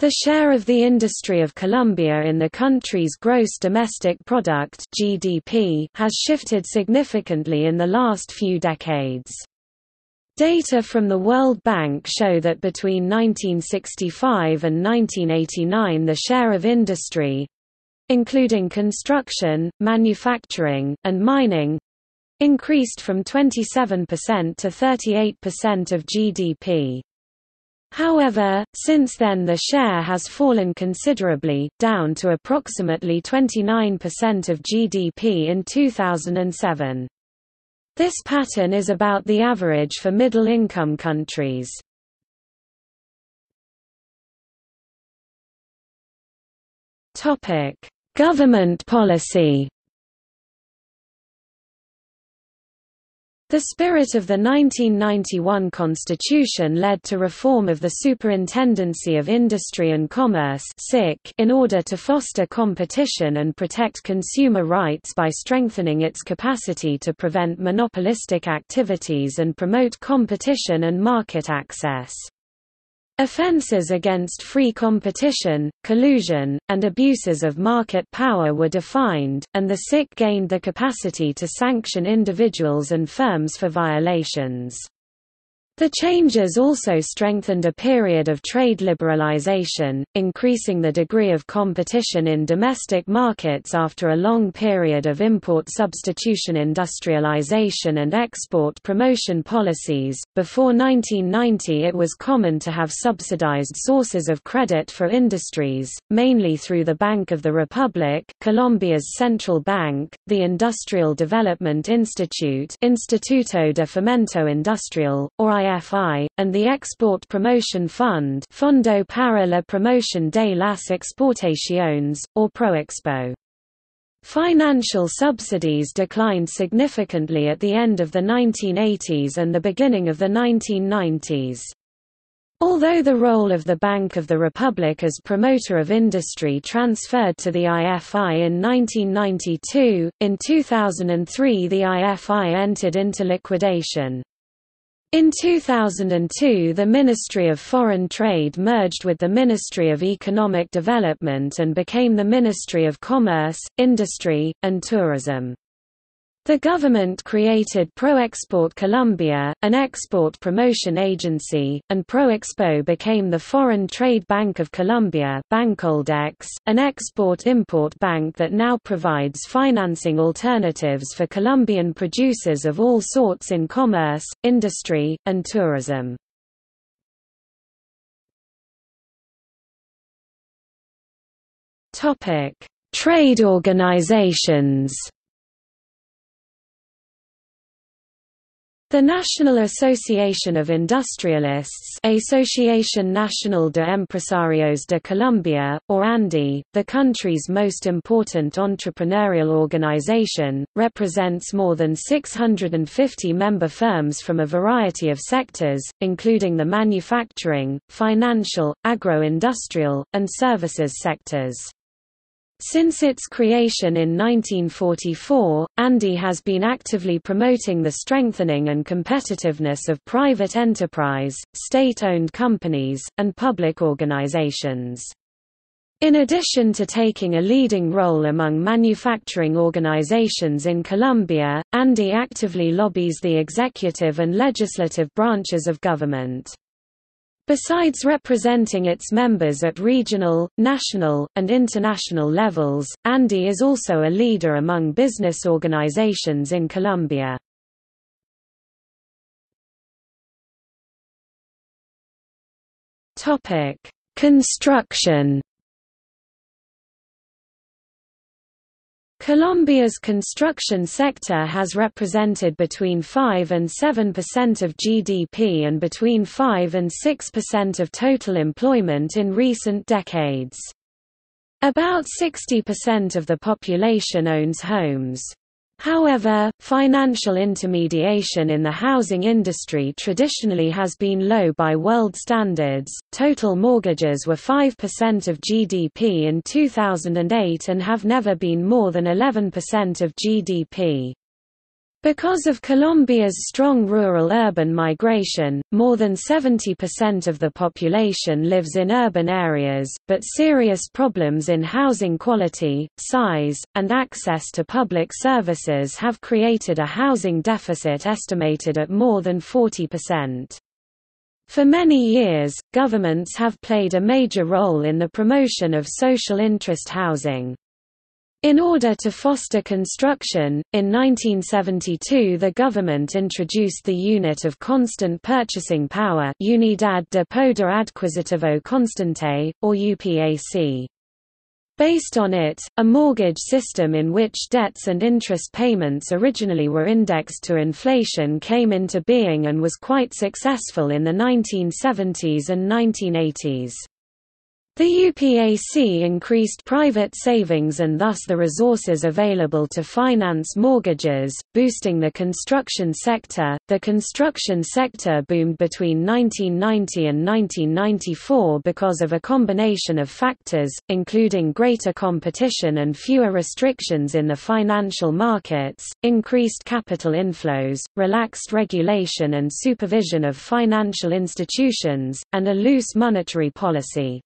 The share of the industry of Colombia in the country's gross domestic product (GDP) has shifted significantly in the last few decades. Data from the World Bank show that between 1965 and 1989 the share of industry including construction, manufacturing, and mining increased from 27% to 38% of GDP. However, since then the share has fallen considerably, down to approximately 29% of GDP in 2007. This pattern is about the average for middle-income countries. Government policy The spirit of the 1991 constitution led to reform of the Superintendency of Industry and Commerce in order to foster competition and protect consumer rights by strengthening its capacity to prevent monopolistic activities and promote competition and market access. Offences against free competition, collusion, and abuses of market power were defined, and the SIC gained the capacity to sanction individuals and firms for violations. The changes also strengthened a period of trade liberalization, increasing the degree of competition in domestic markets after a long period of import substitution industrialization and export promotion policies. Before 1990, it was common to have subsidized sources of credit for industries, mainly through the Bank of the Republic, Colombia's central bank, the Industrial Development Institute, Instituto de Fomento Industrial, or IFI, and the Export Promotion Fund Fondo para la Promoción de las Exportaciones, or ProExpo. Financial subsidies declined significantly at the end of the 1980s and the beginning of the 1990s. Although the role of the Bank of the Republic as promoter of industry transferred to the IFI in 1992, in 2003 the IFI entered into liquidation. In 2002 the Ministry of Foreign Trade merged with the Ministry of Economic Development and became the Ministry of Commerce, Industry, and Tourism. The government created ProExport Colombia, an export promotion agency, and ProExpo became the Foreign Trade Bank of Colombia Bancoldex, an export-import bank that now provides financing alternatives for Colombian producers of all sorts in commerce, industry, and tourism. Trade organizations The National Association of Industrialists Asociación Nacional de Empresarios de Colombia, or ANDI, the country's most important entrepreneurial organization, represents more than 650 member firms from a variety of sectors, including the manufacturing, financial, agro-industrial, and services sectors. Since its creation in 1944, ANDI has been actively promoting the strengthening and competitiveness of private enterprise, state-owned companies, and public organizations. In addition to taking a leading role among manufacturing organizations in Colombia, ANDI actively lobbies the executive and legislative branches of government. Besides representing its members at regional, national, and international levels, ANDI is also a leader among business organizations in Colombia. Construction Colombia's construction sector has represented between 5 and 7% of GDP and between 5 and 6% of total employment in recent decades. About 60% of the population owns homes. However, financial intermediation in the housing industry traditionally has been low by world standards. Total mortgages were 5% of GDP in 2008 and have never been more than 11% of GDP. Because of Colombia's strong rural-urban migration, more than 70% of the population lives in urban areas, but serious problems in housing quality, size, and access to public services have created a housing deficit estimated at more than 40%. For many years, governments have played a major role in the promotion of social interest housing. In order to foster construction, in 1972 the government introduced the Unit of Constant Purchasing Power Unidad de Poder Adquisitivo Constante, or UPAC. Based on it, a mortgage system in which debts and interest payments originally were indexed to inflation came into being and was quite successful in the 1970s and 1980s. The UPAC increased private savings and thus the resources available to finance mortgages, boosting the construction sector. The construction sector boomed between 1990 and 1994 because of a combination of factors, including greater competition and fewer restrictions in the financial markets, increased capital inflows, relaxed regulation and supervision of financial institutions, and a loose monetary policy.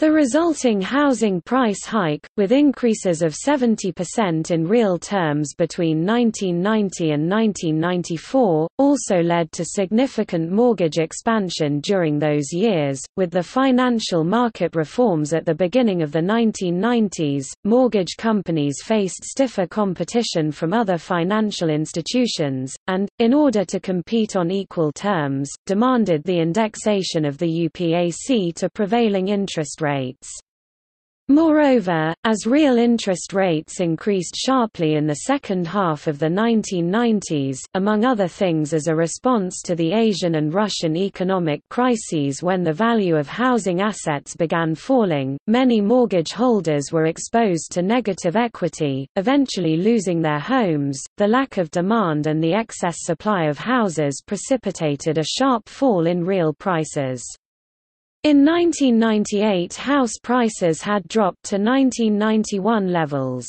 The resulting housing price hike, with increases of 70% in real terms between 1990 and 1994, also led to significant mortgage expansion during those years. With the financial market reforms at the beginning of the 1990s, mortgage companies faced stiffer competition from other financial institutions, and, in order to compete on equal terms, demanded the indexation of the UPAC to prevailing interest rates rates. Moreover, as real interest rates increased sharply in the second half of the 1990s, among other things as a response to the Asian and Russian economic crises when the value of housing assets began falling, many mortgage holders were exposed to negative equity, eventually losing their homes. The lack of demand and the excess supply of houses precipitated a sharp fall in real prices. In 1998 house prices had dropped to 1991 levels.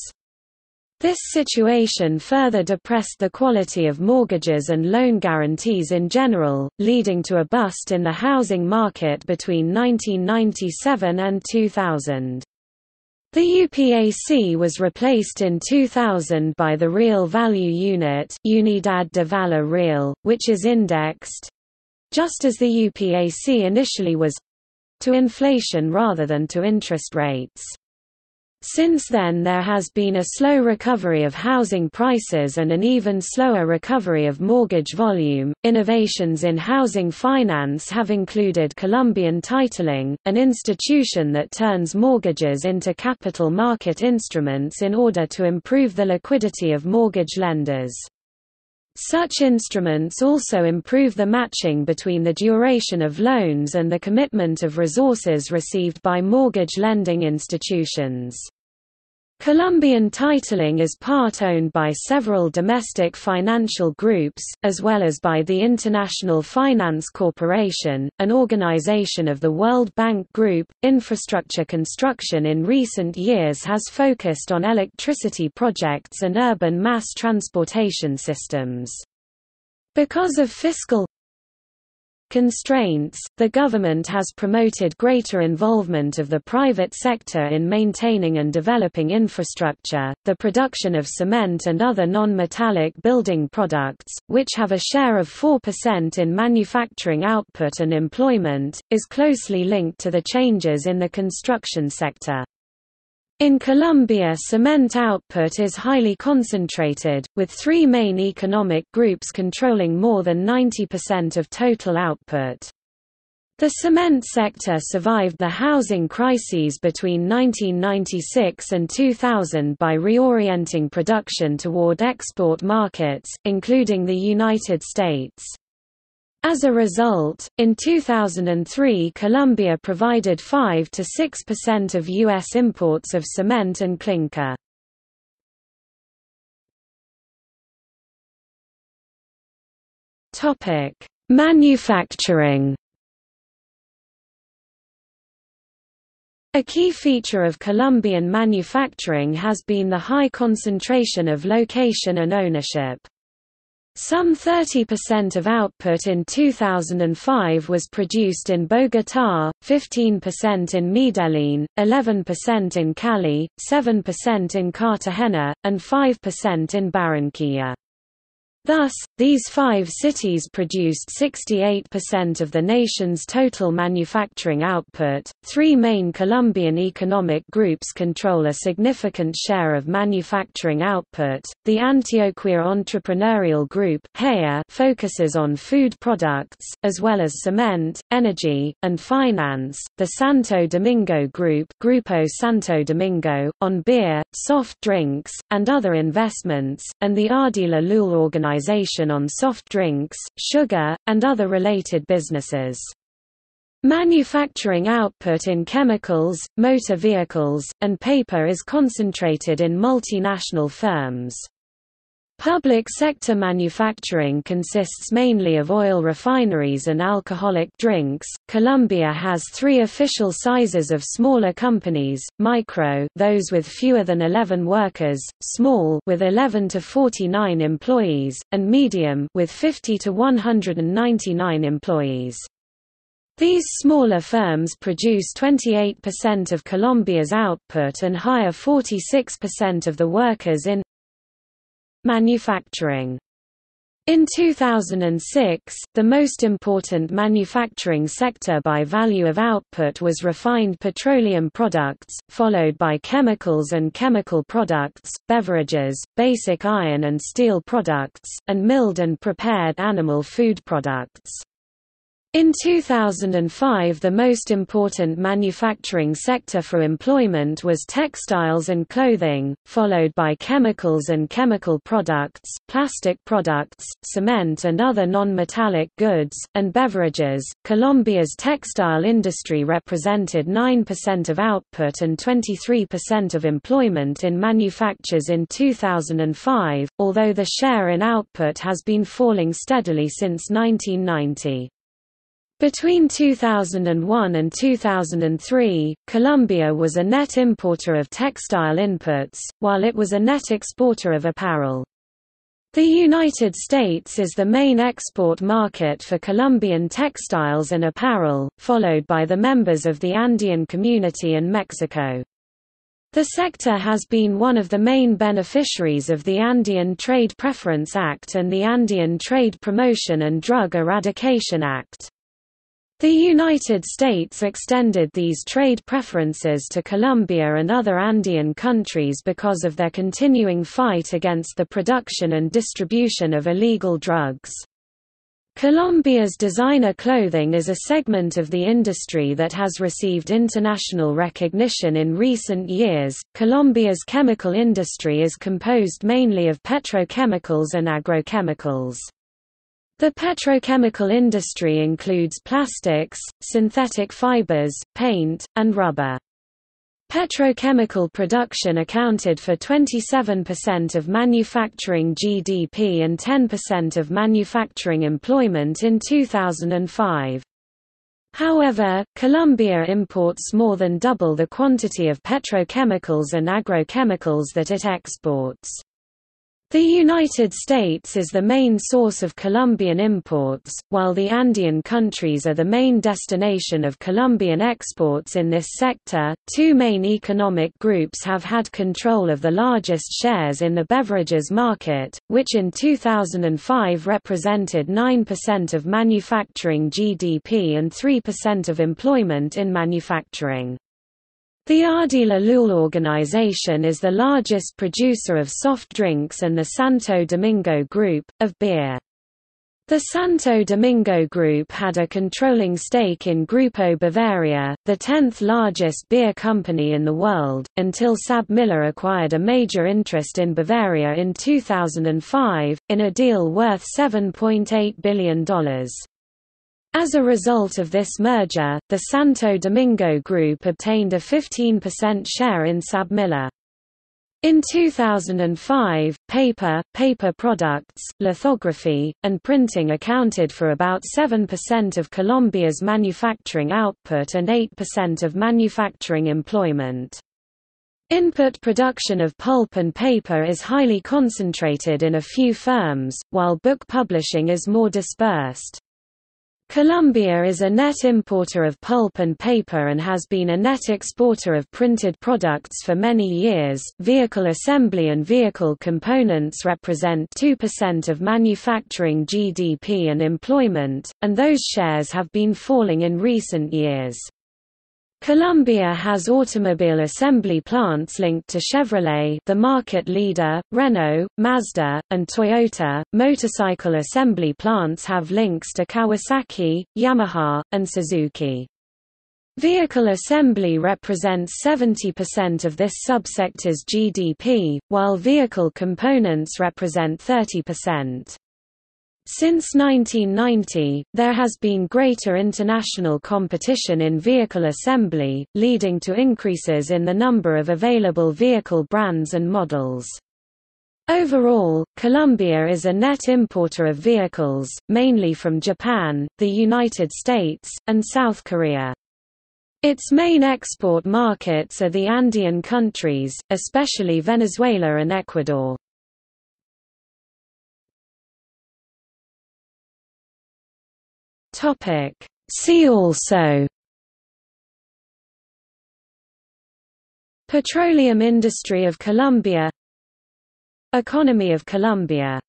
This situation further depressed the quality of mortgages and loan guarantees in general, leading to a bust in the housing market between 1997 and 2000. The UPAC was replaced in 2000 by the Real Value Unit Unidad de Valor Real, which is indexed—just as the UPAC initially was, to inflation rather than to interest rates. Since then there has been a slow recovery of housing prices and an even slower recovery of mortgage volume. Innovations in housing finance have included Colombian titling, an institution that turns mortgages into capital market instruments in order to improve the liquidity of mortgage lenders. Such instruments also improve the matching between the duration of loans and the commitment of resources received by mortgage lending institutions. Colombian titling is part-owned by several domestic financial groups, as well as by the International Finance Corporation, an organization of the World Bank Group. Infrastructure construction in recent years has focused on electricity projects and urban mass transportation systems. Because of fiscal constraints, the government has promoted greater involvement of the private sector in maintaining and developing infrastructure, the production of cement and other non-metallic building products, which have a share of 4% in manufacturing output and employment, is closely linked to the changes in the construction sector. In Colombia cement output is highly concentrated, with three main economic groups controlling more than 90% of total output. The cement sector survived the housing crises between 1996 and 2000 by reorienting production toward export markets, including the United States. As a result, in 2003 Colombia provided 5 to 6% of U.S. imports of cement and clinker. Manufacturing A key feature of Colombian manufacturing has been the high concentration of location and ownership. Some 30% of output in 2005 was produced in Bogotá, 15% in Medellín, 11% in Cali, 7% in Cartagena, and 5% in Barranquilla. Thus, these five cities produced 68% of the nation's total manufacturing output. Three main Colombian economic groups control a significant share of manufacturing output. The Antioquia Entrepreneurial Group focuses on food products, as well as cement, energy, and finance. The Santo Domingo Group Grupo Santo Domingo, on beer, soft drinks, and other investments, and the Ardila Lülle Organization On soft drinks, sugar, and other related businesses. Manufacturing output in chemicals, motor vehicles, and paper is concentrated in multinational firms. Public sector manufacturing consists mainly of oil refineries and alcoholic drinks. Colombia has three official sizes of smaller companies: micro, those with fewer than 11 workers; small, with 11 to 49 employees; and medium, with 50 to 199 employees. These smaller firms produce 28% of Colombia's output and hire 46% of the workers in Manufacturing in 2006, the most important manufacturing sector by value of output was refined petroleum products, followed by chemicals and chemical products, beverages, basic iron and steel products, and milled and prepared animal food products. In 2005 the most important manufacturing sector for employment was textiles and clothing, followed by chemicals and chemical products, plastic products, cement and other non-metallic goods, and beverages. Colombia's textile industry represented 9% of output and 23% of employment in manufactures in 2005, although the share in output has been falling steadily since 1990. Between 2001 and 2003, Colombia was a net importer of textile inputs, while it was a net exporter of apparel. The United States is the main export market for Colombian textiles and apparel, followed by the members of the Andean Community and Mexico. The sector has been one of the main beneficiaries of the Andean Trade Preference Act and the Andean Trade Promotion and Drug Eradication Act. The United States extended these trade preferences to Colombia and other Andean countries because of their continuing fight against the production and distribution of illegal drugs. Colombia's designer clothing is a segment of the industry that has received international recognition in recent years. Colombia's chemical industry is composed mainly of petrochemicals and agrochemicals. The petrochemical industry includes plastics, synthetic fibers, paint, and rubber. Petrochemical production accounted for 27% of manufacturing GDP and 10% of manufacturing employment in 2005. However, Colombia imports more than double the quantity of petrochemicals and agrochemicals that it exports. The United States is the main source of Colombian imports, while the Andean countries are the main destination of Colombian exports in this sector. Two main economic groups have had control of the largest shares in the beverages market, which in 2005 represented 9% of manufacturing GDP and 3% of employment in manufacturing. The Ardila Lülle organization is the largest producer of soft drinks and the Santo Domingo Group, of beer. The Santo Domingo Group had a controlling stake in Grupo Bavaria, the 10th largest beer company in the world, until SABMiller acquired a major interest in Bavaria in 2005, in a deal worth $7.8 billion. As a result of this merger, the Santo Domingo Group obtained a 15% share in SABMiller. In 2005, paper, paper products, lithography, and printing accounted for about 7% of Colombia's manufacturing output and 8% of manufacturing employment. Input production of pulp and paper is highly concentrated in a few firms, while book publishing is more dispersed. Colombia is a net importer of pulp and paper and has been a net exporter of printed products for many years. Vehicle assembly and vehicle components represent 2% of manufacturing GDP and employment, and those shares have been falling in recent years. Colombia has automobile assembly plants linked to Chevrolet the market leader, Renault, Mazda, and Toyota. Motorcycle assembly plants have links to Kawasaki, Yamaha, and Suzuki. Vehicle assembly represents 70% of this subsector's GDP, while vehicle components represent 30%. Since 1990, there has been greater international competition in vehicle assembly, leading to increases in the number of available vehicle brands and models. Overall, Colombia is a net importer of vehicles, mainly from Japan, the United States, and South Korea. Its main export markets are the Andean countries, especially Venezuela and Ecuador. Topic. See also Petroleum industry of Colombia Economy of Colombia